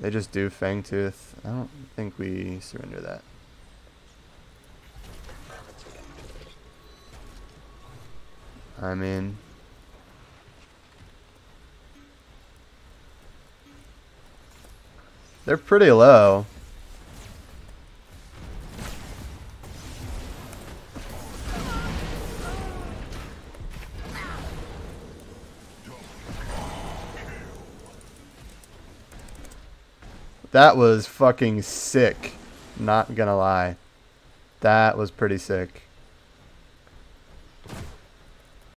They just do Fangtooth. I don't think we surrender that. I mean... They're pretty low. That was fucking sick. Not gonna lie. That was pretty sick.